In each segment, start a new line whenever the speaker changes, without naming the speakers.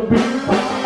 the beat.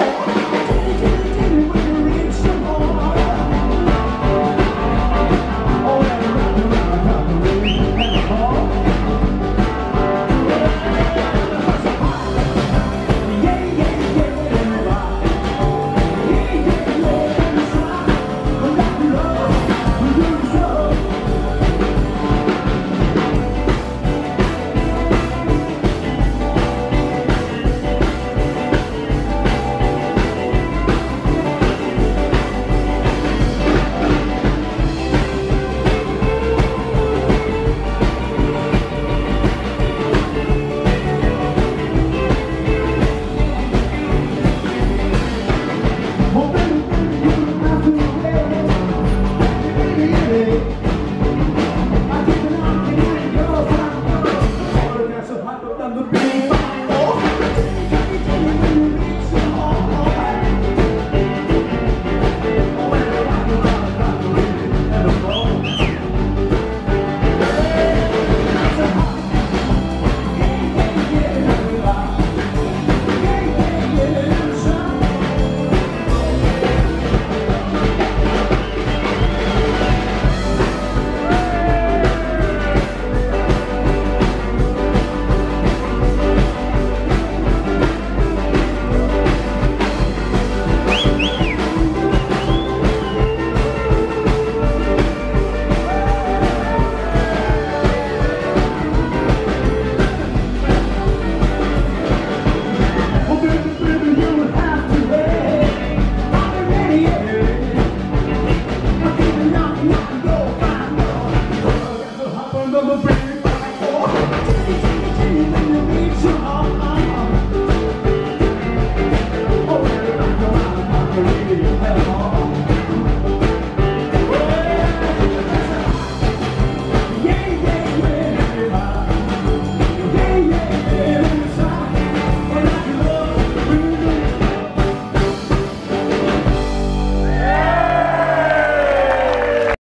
这个快要。